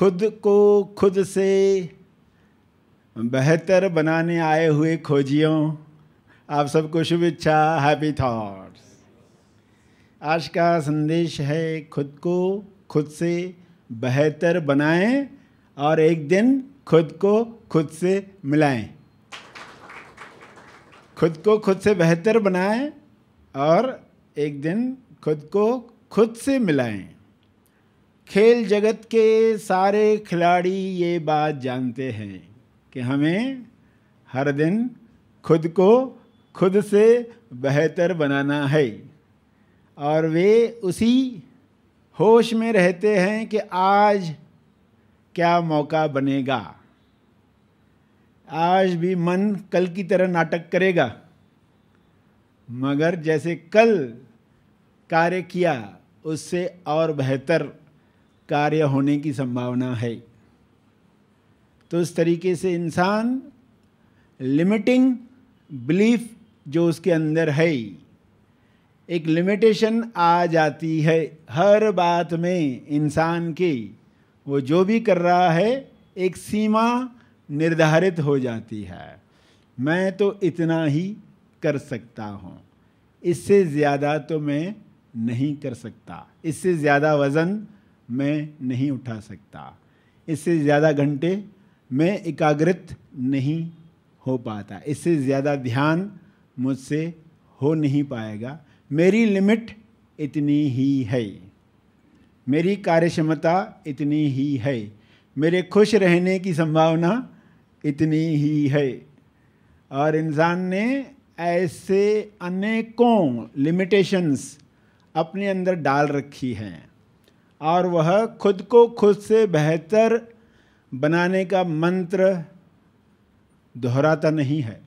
खुद को खुद से बेहतर बनाने आए हुए खोजियों। आप सबको शुभेच्छा हैप्पी थॉट्स आज का संदेश है, खुद को खुद से बेहतर बनाएँ और एक दिन खुद को खुद से मिलाएँ। खुद को खुद से बेहतर बनाएँ और एक दिन खुद को खुद से मिलाएँ। खेल जगत के सारे खिलाड़ी ये बात जानते हैं कि हमें हर दिन खुद को खुद से बेहतर बनाना है। और वे उसी होश में रहते हैं कि आज क्या मौका बनेगा। आज भी मन कल की तरह नाटक करेगा। मगर जैसे कल कार्य किया, उससे और बेहतर कार्य होने की संभावना है। तो इस तरीके से इंसान लिमिटिंग बिलीफ जो उसके अंदर है, एक लिमिटेशन आ जाती है हर बात में इंसान की। वो जो भी कर रहा है, एक सीमा निर्धारित हो जाती है। मैं तो इतना ही कर सकता हूँ। इससे ज़्यादा तो मैं नहीं कर सकता। इससे ज़्यादा वज़न मैं नहीं उठा सकता। इससे ज़्यादा घंटे मैं एकाग्रित नहीं हो पाता। इससे ज़्यादा ध्यान मुझसे हो नहीं पाएगा। मेरी लिमिट इतनी ही है। मेरी कार्यक्षमता इतनी ही है। मेरे खुश रहने की संभावना इतनी ही है। और इंसान ने ऐसे अनेकों लिमिटेशंस अपने अंदर डाल रखी हैं। और वह खुद को खुद से बेहतर बनाने का मंत्र दोहराता नहीं है।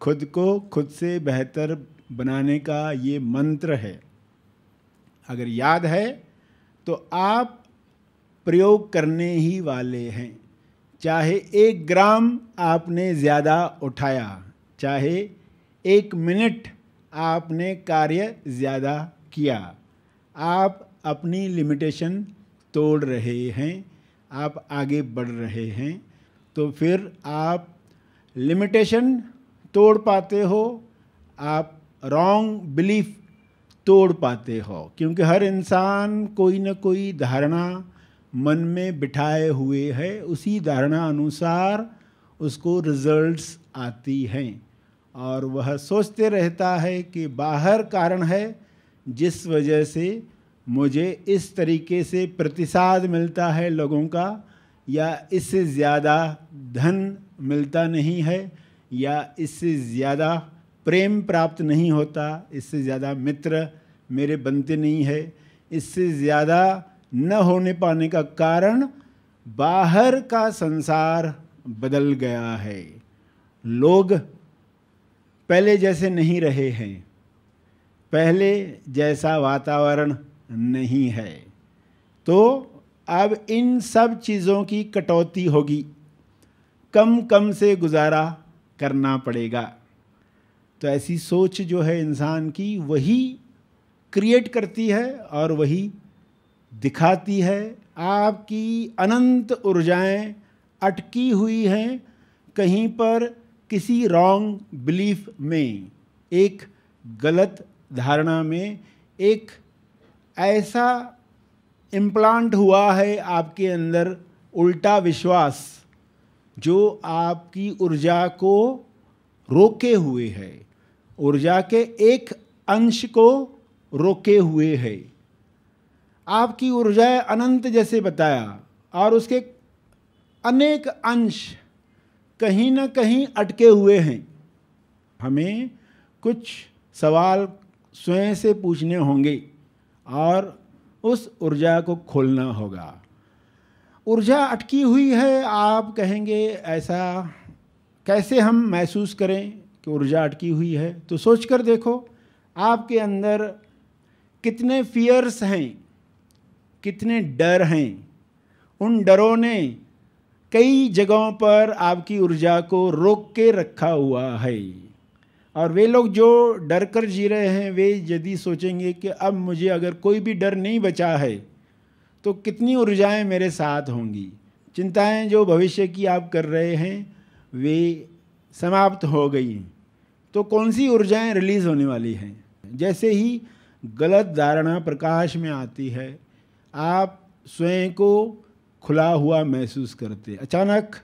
खुद को खुद से बेहतर बनाने का ये मंत्र है। अगर याद है तो आप प्रयोग करने ही वाले हैं। चाहे एक ग्राम आपने ज़्यादा उठाया, चाहे एक मिनट आपने कार्य ज़्यादा किया, आप अपनी लिमिटेशन तोड़ रहे हैं, आप आगे बढ़ रहे हैं तो फिर आप लिमिटेशन तोड़ पाते हो, आप रॉन्ग बिलीफ तोड़ पाते हो, क्योंकि हर इंसान कोई ना कोई धारणा मन में बिठाए हुए है, उसी धारणा अनुसार उसको रिजल्ट्स आती हैं, और वह सोचते रहता है कि बाहर कारण है, जिस वजह से मुझे इस तरीके से प्रतिसाद मिलता है लोगों का, या इससे ज़्यादा धन मिलता नहीं है, या इससे ज़्यादा प्रेम प्राप्त नहीं होता, इससे ज़्यादा मित्र मेरे बनते नहीं है, इससे ज़्यादा न होने पाने का कारण बाहर का संसार बदल गया है। लोग पहले जैसे नहीं रहे हैं, पहले जैसा वातावरण नहीं है। तो अब इन सब चीज़ों की कटौती होगी। कम कम से गुजारा करना पड़ेगा। तो ऐसी सोच जो है इंसान की, वही क्रिएट करती है और वही दिखाती है। आपकी अनंत ऊर्जाएँ अटकी हुई हैं कहीं पर किसी रॉन्ग बिलीफ में, एक गलत धारणा में, एक ऐसा इम्प्लांट हुआ है आपके अंदर उल्टा विश्वास, जो आपकी ऊर्जा को रोके हुए है। ऊर्जा के एक अंश को रोके हुए है। आपकी ऊर्जा अनंत जैसे बताया, और उसके अनेक अंश कहीं ना कहीं अटके हुए हैं। हमें कुछ सवाल स्वयं से पूछने होंगे। और उस ऊर्जा को खोलना होगा। ऊर्जा अटकी हुई है, आप कहेंगे, ऐसा कैसे हम महसूस करें कि ऊर्जा अटकी हुई है? तो सोच कर देखो, आपके अंदर कितने फियर्स हैं, कितने डर हैं। उन डरों ने कई जगहों पर आपकी ऊर्जा को रोक के रखा हुआ है। और वे लोग जो डर कर जी रहे हैं, वे यदि सोचेंगे कि अब मुझे अगर कोई भी डर नहीं बचा है तो कितनी ऊर्जाएँ मेरे साथ होंगी। चिंताएँ जो भविष्य की आप कर रहे हैं, वे समाप्त हो गई तो कौन सी ऊर्जाएँ रिलीज़ होने वाली हैं? जैसे ही गलत धारणा प्रकाश में आती है, आप स्वयं को खुला हुआ महसूस करते अचानक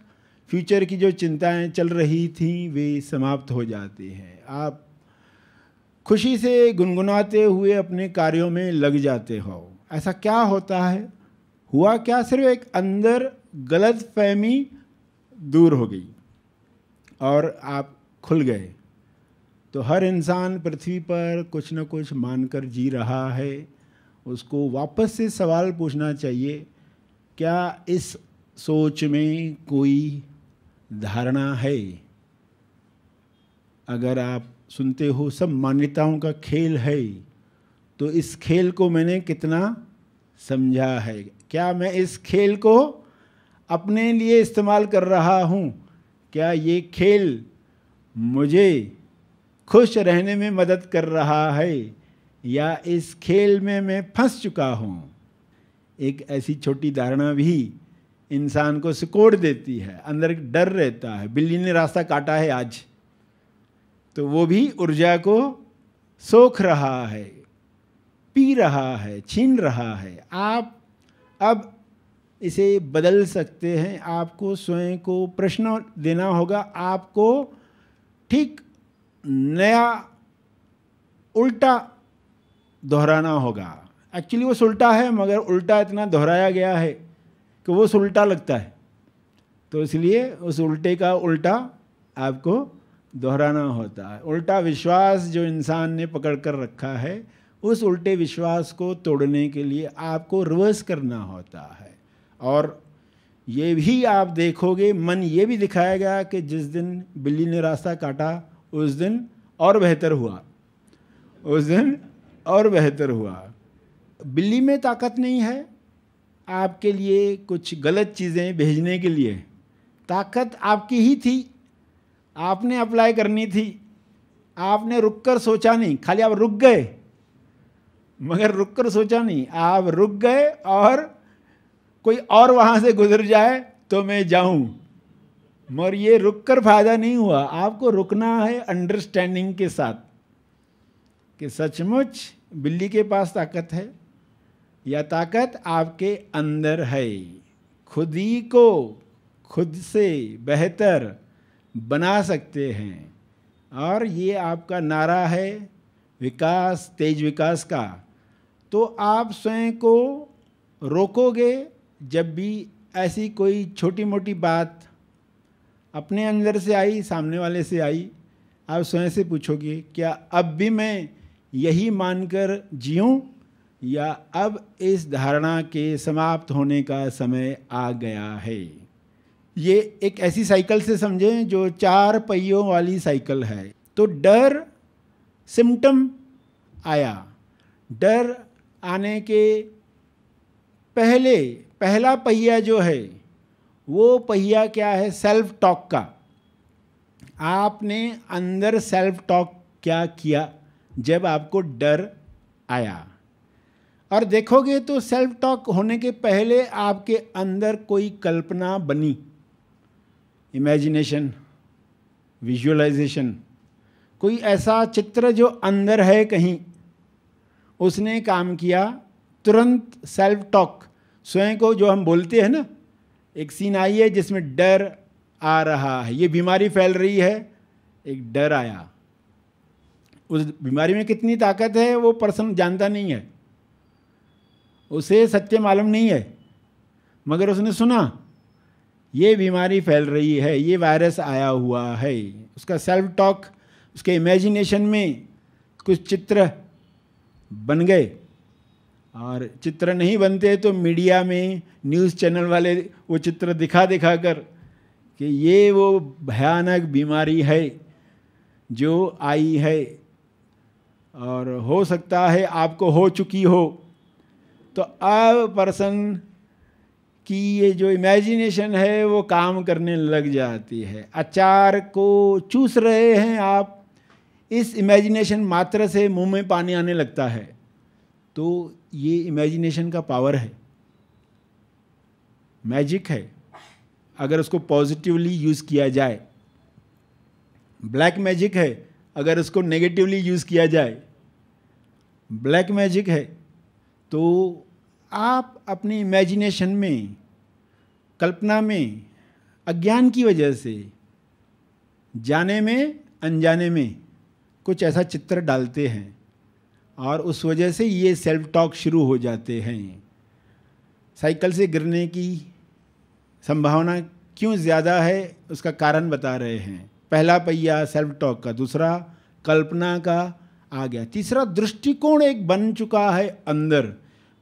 फ्यूचर की जो चिंताएँ चल रही थी, वे समाप्त हो जाती हैं। आप खुशी से गुनगुनाते हुए अपने कार्यों में लग जाते हो। ऐसा क्या होता है? हुआ क्या? सिर्फ़ एक अंदर गलत फहमी दूर हो गई और आप खुल गए। तो हर इंसान पृथ्वी पर कुछ न कुछ मानकर जी रहा है। उसको वापस से सवाल पूछना चाहिए, क्या इस सोच में कोई धारणा है। अगर आप सुनते हो सब मान्यताओं का खेल है तो इस खेल को मैंने कितना समझा है। क्या मैं इस खेल को अपने लिए इस्तेमाल कर रहा हूँ? क्या ये खेल मुझे खुश रहने में मदद कर रहा है? या इस खेल में मैं फंस चुका हूँ? एक ऐसी छोटी धारणा भी इंसान को सिकोड़ देती है, अंदर डर रहता है, बिल्ली ने रास्ता काटा है आज तो वो भी ऊर्जा को सोख रहा है, पी रहा है, छीन रहा है। आप अब इसे बदल सकते हैं, आपको स्वयं को प्रश्न देना होगा, आपको ठीक नया उल्टा दोहराना होगा। एक्चुअली वो सुलटा है, मगर उल्टा इतना दोहराया गया है। कि वो उल्टा लगता है। तो इसलिए उस उल्टे का उल्टा आपको दोहराना होता है। उल्टा विश्वास जो इंसान ने पकड़ कर रखा है, उस उल्टे विश्वास को तोड़ने के लिए आपको रिवर्स करना होता है। और ये भी आप देखोगे, मन ये भी दिखाया गया कि जिस दिन बिल्ली ने रास्ता काटा, उस दिन और बेहतर हुआ। उस दिन और बेहतर हुआ। बिल्ली में ताकत नहीं है आपके लिए कुछ गलत चीज़ें भेजने के लिए। ताकत आपकी ही थी। आपने अप्लाई करनी थी। आपने रुक कर सोचा नहीं। खाली आप रुक गए। मगर रुक कर सोचा नहीं। आप रुक गए और कोई और वहाँ से गुजर जाए तो मैं जाऊँ। मगर ये रुक कर फ़ायदा नहीं हुआ। आपको रुकना है अंडरस्टैंडिंग के साथ कि सचमुच बिल्ली के पास ताकत है। या ताकत आपके अंदर है। खुद ही को खुद से बेहतर बना सकते हैं। और ये आपका नारा है, विकास, तेज विकास का। तो आप स्वयं को रोकोगे जब भी ऐसी कोई छोटी मोटी बात अपने अंदर से आई, सामने वाले से आई। आप स्वयं से पूछोगे, क्या अब भी मैं यही मानकर जीऊँ या अब इस धारणा के समाप्त होने का समय आ गया है। ये एक ऐसी साइकिल से समझें जो चार पहियों वाली साइकिल है। तो डर सिम्टम आया। डर आने के पहले, पहला पहिया जो है, वो पहिया क्या है? सेल्फ टॉक का। आपने अंदर सेल्फ टॉक क्या किया जब आपको डर आया? और देखोगे तो सेल्फ टॉक होने के पहले आपके अंदर कोई कल्पना बनी। इमेजिनेशन विजुअलाइजेशन कोई ऐसा चित्र जो अंदर है कहीं। उसने काम किया, तुरंत सेल्फ टॉक स्वयं को जो हम बोलते हैं ना, एक सीन आई है जिसमें डर आ रहा है। ये बीमारी फैल रही है, एक डर आया। उस बीमारी में कितनी ताकत है, वो पर्सन जानता नहीं है। उसे सत्य मालूम नहीं है, मगर उसने सुना, ये बीमारी फैल रही है, ये वायरस आया हुआ है। उसका सेल्फ टॉक उसके इमेजिनेशन में कुछ चित्र बन गए। और चित्र नहीं बनते तो मीडिया में न्यूज़ चैनल वाले वो चित्र दिखा दिखा कर कि ये वो भयानक बीमारी है जो आई है। और हो सकता है आपको हो चुकी हो। तो अब पर्सन की ये जो इमेजिनेशन है, वो काम करने लग जाती है। अचार को चूस रहे हैं आप, इस इमेजिनेशन मात्र से मुँह में पानी आने लगता है। तो ये इमेजिनेशन का पावर है। मैजिक है। अगर उसको पॉजिटिवली यूज़ किया जाए ब्लैक मैजिक है। अगर उसको नेगेटिवली यूज़ किया जाए ब्लैक मैजिक है। तो आप अपने इमेजिनेशन में, कल्पना में, अज्ञान की वजह से, जाने में, अनजाने में कुछ ऐसा चित्र डालते हैं और उस वजह से ये सेल्फ टॉक शुरू हो जाते हैं। साइकिल से गिरने की संभावना क्यों ज़्यादा है, उसका कारण बता रहे हैं। पहला पहिया सेल्फ टॉक का, दूसरा कल्पना का आ गया। तीसरा दृष्टिकोण एक बन चुका है अंदर।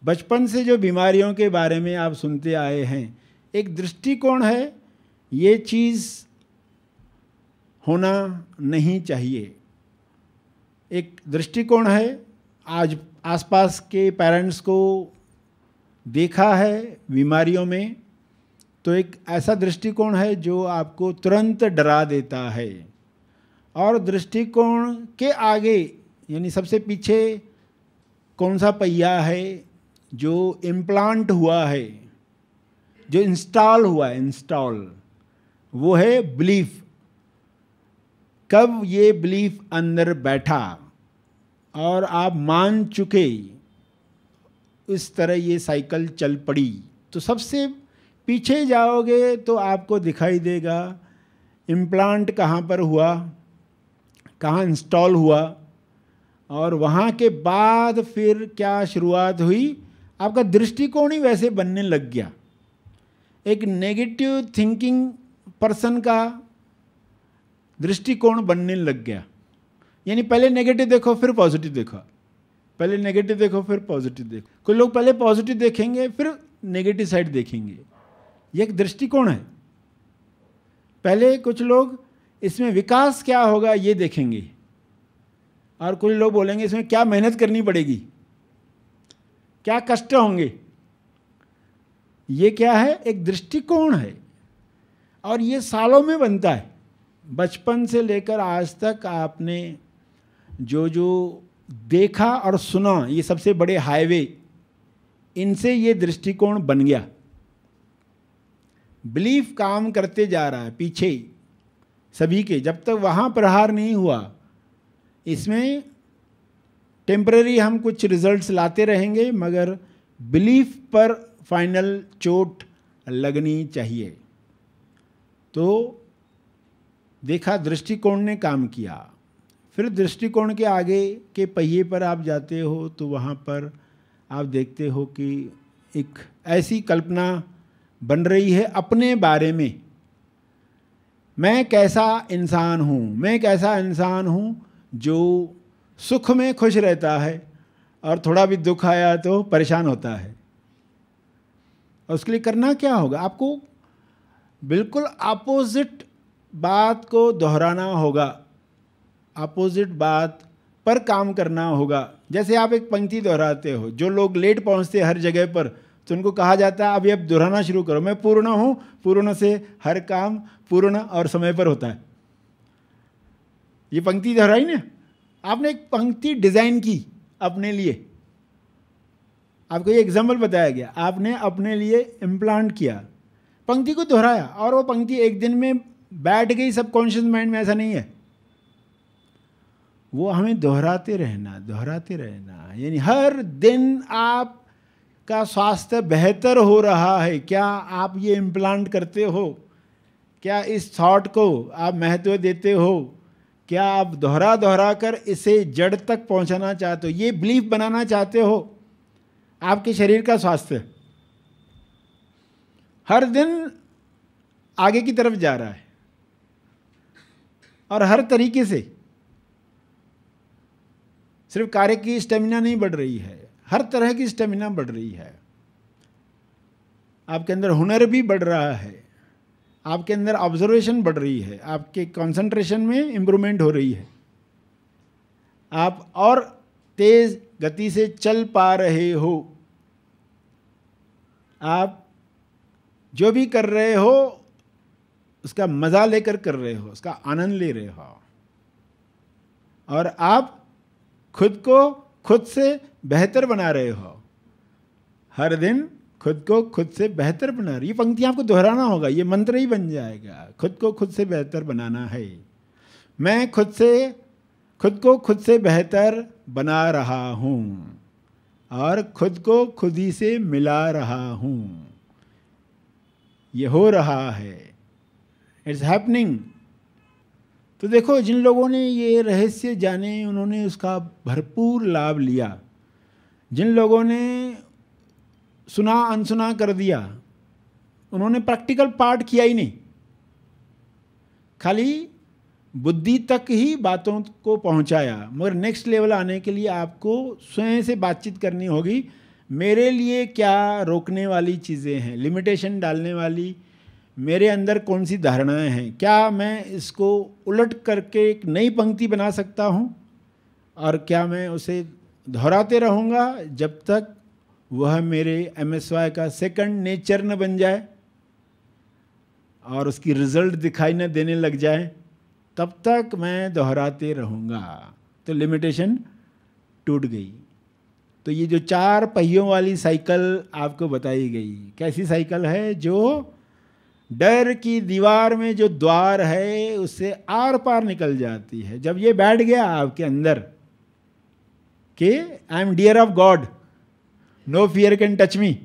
बचपन से जो बीमारियों के बारे में आप सुनते आए हैं, एक दृष्टिकोण है, ये चीज़ होना नहीं चाहिए। एक दृष्टिकोण है, आज आसपास के पेरेंट्स को देखा है बीमारियों में तो एक ऐसा दृष्टिकोण है जो आपको तुरंत डरा देता है। और दृष्टिकोण के आगे, यानी सबसे पीछे कौन सा पहिया है जो इम्प्लांट हुआ है, जो इंस्टॉल हुआ है इंस्टॉल वो है बिलीफ कब ये बिलीफ अंदर बैठा और आप मान चुके, इस तरह ये साइकिल चल पड़ी तो सबसे पीछे जाओगे तो आपको दिखाई देगा इम्प्लांट कहाँ पर हुआ, कहाँ इंस्टॉल हुआ, और वहाँ के बाद फिर क्या शुरुआत हुई? आपका दृष्टिकोण ही वैसे बनने लग गया। एक नेगेटिव थिंकिंग पर्सन का दृष्टिकोण बनने लग गया। यानी पहले नेगेटिव देखो, फिर पॉजिटिव देखो। पहले नेगेटिव देखो, फिर पॉजिटिव देखो। कुछ लोग पहले पॉजिटिव देखेंगे, फिर नेगेटिव साइड देखेंगे। ये एक दृष्टिकोण है। पहले कुछ लोग, इसमें विकास क्या होगा, ये देखेंगे। और कुछ लोग बोलेंगे, इसमें क्या मेहनत करनी पड़ेगी? क्या कष्ट होंगे? ये क्या है? एक दृष्टिकोण है। और ये सालों में बनता है। बचपन से लेकर आज तक आपने जो जो देखा और सुना, ये सबसे बड़े हाईवे, इनसे ये दृष्टिकोण बन गया। बिलीफ काम करते जा रहा है, पीछे सभी के। जब तक वहाँ प्रहार नहीं हुआ, इसमें टेम्पररी हम कुछ रिजल्ट्स लाते रहेंगे, मगर बिलीफ पर फाइनल चोट लगनी चाहिए। तो देखा, दृष्टिकोण ने काम किया। फिर दृष्टिकोण के आगे के पहिए पर आप जाते हो तो वहाँ पर आप देखते हो कि एक ऐसी कल्पना बन रही है अपने बारे में। मैं कैसा इंसान हूँ? मैं कैसा इंसान हूँ जो सुख में खुश रहता है और थोड़ा भी दुख आया तो परेशान होता है। और उसके लिए करना क्या होगा? आपको बिल्कुल अपोजिट बात को दोहराना होगा। अपोजिट बात पर काम करना होगा। जैसे आप एक पंक्ति दोहराते हो, जो लोग लेट पहुँचते हर जगह पर तो उनको कहा जाता है अभी अब दोहराना शुरू करो। मैं पूर्ण हूँ, पूर्ण से हर काम पूर्ण और समय पर होता है। ये पंक्ति दोहराई ना? आपने एक पंक्ति डिज़ाइन की अपने लिए। आपको ये एग्ज़ाम्पल बताया गया। आपने अपने लिए इम्प्लांट किया। पंक्ति को दोहराया और वो पंक्ति एक दिन में बैठ गई सबकॉन्शियस माइंड में, ऐसा नहीं है। वो हमें दोहराते रहना दोहराते रहना। यानी हर दिन आप का स्वास्थ्य बेहतर हो रहा है। क्या आप ये इम्प्लांट करते हो? क्या इस थॉट को आप महत्व देते हो? क्या आप दोहरा दोहरा कर इसे जड़ तक पहुंचाना चाहते हो? ये बिलीफ बनाना चाहते हो आपके शरीर का स्वास्थ्य। हर दिन आगे की तरफ़ जा रहा है। और हर तरीके से सिर्फ़ कार्य की स्टेमिना नहीं बढ़ रही है, हर तरह की स्टेमिना बढ़ रही है। आपके अंदर हुनर भी बढ़ रहा है। आपके अंदर ऑब्जर्वेशन बढ़ रही है, आपके कंसंट्रेशन में इम्प्रूवमेंट हो रही है। आप और तेज गति से चल पा रहे हो। आप जो भी कर रहे हो, उसका मज़ा लेकर कर रहे हो, उसका आनंद ले रहे हो। और आप खुद को खुद से बेहतर बना रहे हो। हर दिन खुद को खुद से बेहतर बना रही ये पंक्तियाँ आपको दोहराना होगा, ये मंत्र ही बन जाएगा। खुद को खुद से बेहतर बनाना है। मैं खुद से, खुद को खुद से बेहतर बना रहा हूँ और खुद को खुद ही से मिला रहा हूँ। ये हो रहा है। इट्स हैपनिंग तो देखो, जिन लोगों ने ये रहस्य जाने, उन्होंने उसका भरपूर लाभ लिया। जिन लोगों ने सुना अनसुना कर दिया। उन्होंने प्रैक्टिकल पार्ट किया ही नहीं। खाली बुद्धि तक ही बातों को पहुँचाया, मगर नेक्स्ट लेवल आने के लिए आपको स्वयं से बातचीत करनी होगी। मेरे लिए क्या रोकने वाली चीज़ें हैं? लिमिटेशन डालने वाली, मेरे अंदर कौन सी धारणाएँ हैं? क्या मैं इसको उलट करके एक नई पंक्ति बना सकता हूँ? और क्या मैं उसे दोहराते रहूँगा जब तक वह मेरे एम एस वाई का सेकंड नेचर न बन जाए और उसकी रिज़ल्ट दिखाई न देने लग जाए, तब तक मैं दोहराते रहूँगा। तो लिमिटेशन टूट गई। तो ये जो चार पहियों वाली साइकिल आपको बताई गई, कैसी साइकिल है? जो डर की दीवार में जो द्वार है, उससे आर पार निकल जाती है। जब ये बैठ गया आपके अंदर, कि I am dear of God no fear can touch me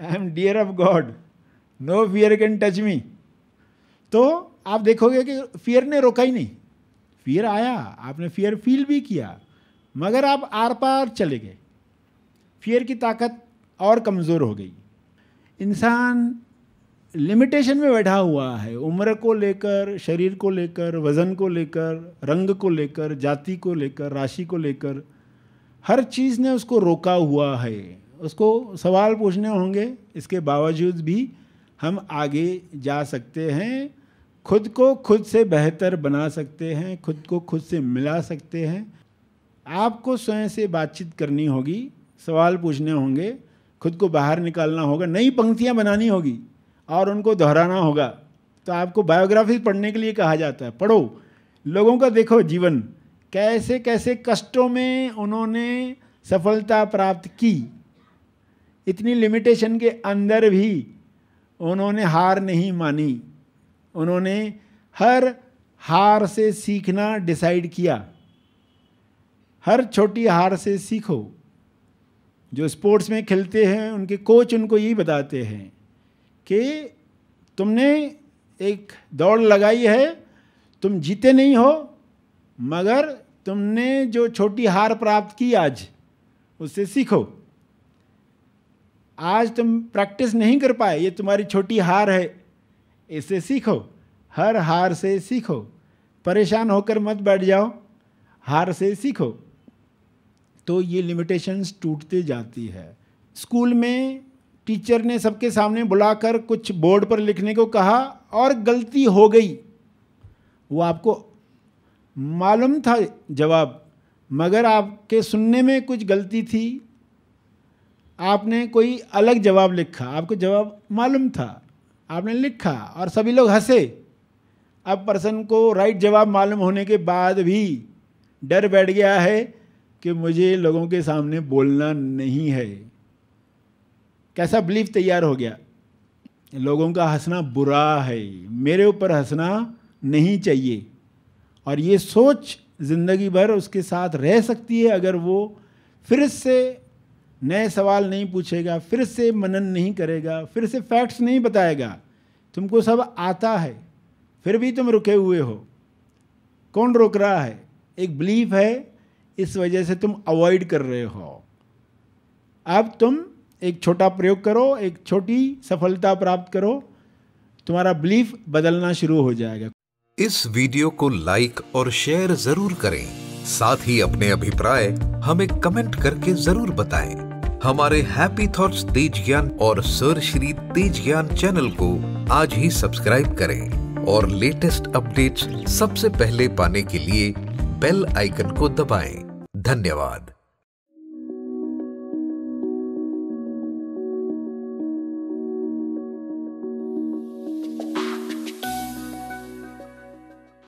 I am dear of God no fear can touch me तो आप देखोगे कि फियर ने रोका ही नहीं। फियर आया, आपने फियर फील भी किया, मगर आप आर पार चले गए। फियर की ताकत और कमज़ोर हो गई। इंसान लिमिटेशन में बैठा हुआ है। उम्र को लेकर, शरीर को लेकर, वज़न को लेकर, रंग को लेकर, जाति को लेकर, राशि को लेकर। हर चीज़ ने उसको रोका हुआ है। उसको सवाल पूछने होंगे, इसके बावजूद भी हम आगे जा सकते हैं, खुद को खुद से बेहतर बना सकते हैं, खुद को खुद से मिला सकते हैं। आपको स्वयं से बातचीत करनी होगी, सवाल पूछने होंगे, खुद को बाहर निकालना होगा, नई पंक्तियाँ बनानी होगी और उनको दोहराना होगा। तो आपको बायोग्राफी पढ़ने के लिए कहा जाता है, पढ़ो, लोगों का देखो जीवन। कैसे कैसे कष्टों में उन्होंने सफलता प्राप्त की। इतनी लिमिटेशन के अंदर भी उन्होंने हार नहीं मानी। उन्होंने हर हार से सीखना डिसाइड किया। हर छोटी हार से सीखो। जो स्पोर्ट्स में खेलते हैं, उनके कोच उनको यही बताते हैं कि तुमने एक दौड़ लगाई है, तुम जीते नहीं हो, मगर तुमने जो छोटी हार प्राप्त की आज उससे सीखो। आज तुम प्रैक्टिस नहीं कर पाए, ये तुम्हारी छोटी हार है इससे सीखो। हर हार से सीखो। परेशान होकर मत बैठ जाओ, हार से सीखो। तो ये लिमिटेशंस टूटते जाती है। स्कूल में टीचर ने सबके सामने बुलाकर कुछ बोर्ड पर लिखने को कहा और गलती हो गई। वो आपको मालूम था जवाब, मगर आपके सुनने में कुछ गलती थी। आपने कोई अलग जवाब लिखा, आपको जवाब मालूम था। आपने लिखा और सभी लोग हंसे। अब पर्सन को राइट जवाब मालूम होने के बाद भी डर बैठ गया है कि मुझे लोगों के सामने बोलना नहीं है। कैसा बिलीफ तैयार हो गया? लोगों का हंसना बुरा है। मेरे ऊपर हंसना नहीं चाहिए। और ये सोच ज़िंदगी भर उसके साथ रह सकती है अगर वो फिर से नए सवाल नहीं पूछेगा, फिर से मनन नहीं करेगा, फिर से फैक्ट्स नहीं बताएगा। तुमको सब आता है, फिर भी तुम रुके हुए हो। कौन रोक रहा है? एक बिलीफ है, इस वजह से तुम अवॉइड कर रहे हो। अब तुम एक छोटा प्रयोग करो, एक छोटी सफलता प्राप्त करो, तुम्हारा बिलीफ बदलना शुरू हो जाएगा। इस वीडियो को लाइक और शेयर ज़रूर करें साथ ही अपने अभिप्राय हमें कमेंट करके ज़रूर बताएँ। हमारे हैप्पी थॉट्स तेज ज्ञान और सर श्री तेज ज्ञान चैनल को आज ही सब्सक्राइब करें और लेटेस्ट अपडेट्स सबसे पहले पाने के लिए बेल आइकन को दबाएँ। धन्यवाद